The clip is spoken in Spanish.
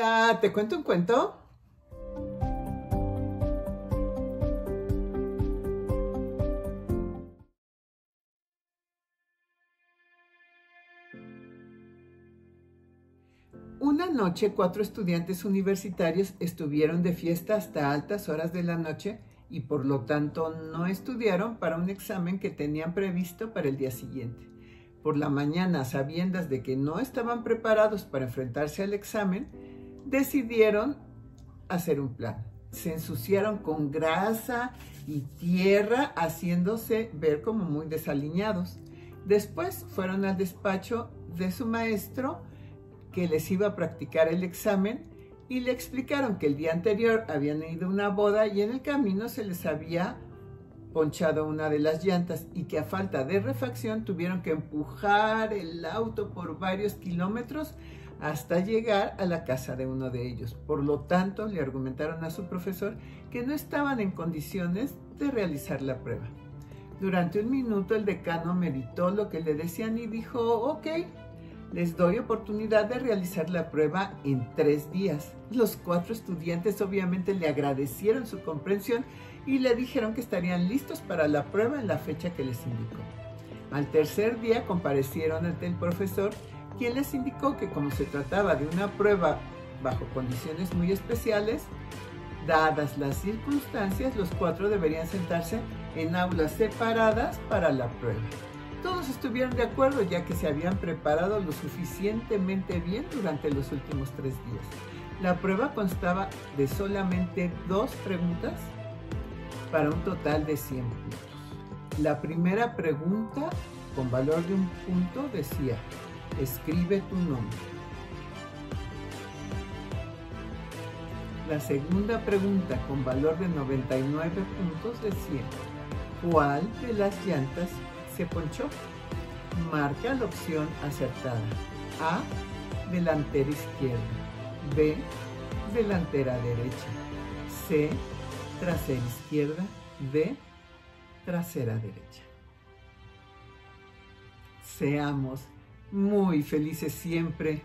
Hola, ¿te cuento un cuento? Una noche, cuatro estudiantes universitarios estuvieron de fiesta hasta altas horas de la noche y por lo tanto no estudiaron para un examen que tenían previsto para el día siguiente. Por la mañana, sabiendas de que no estaban preparados para enfrentarse al examen, decidieron hacer un plan. Se ensuciaron con grasa y tierra, haciéndose ver como muy desaliñados. Después fueron al despacho de su maestro, que les iba a practicar el examen, y le explicaron que el día anterior habían ido a una boda y en el camino se les había ponchado una de las llantas y que a falta de refacción tuvieron que empujar el auto por varios kilómetros hasta llegar a la casa de uno de ellos. Por lo tanto, le argumentaron a su profesor que no estaban en condiciones de realizar la prueba. Durante un minuto el decano meditó lo que le decían y dijo, ok, les doy oportunidad de realizar la prueba en tres días. Los cuatro estudiantes obviamente le agradecieron su comprensión y le dijeron que estarían listos para la prueba en la fecha que les indicó. Al tercer día comparecieron ante el profesor, quien les indicó que como se trataba de una prueba bajo condiciones muy especiales, dadas las circunstancias, los cuatro deberían sentarse en aulas separadas para la prueba. Todos estuvieron de acuerdo ya que se habían preparado lo suficientemente bien durante los últimos tres días. La prueba constaba de solamente dos preguntas para un total de 100 puntos. La primera pregunta con valor de un punto decía, escribe tu nombre. La segunda pregunta con valor de 99 puntos decía, ¿cuál de las llantas se ponchó? Marca la opción acertada. A, delantera izquierda. B, delantera derecha. C, trasera izquierda. D, trasera derecha. Seamos muy felices siempre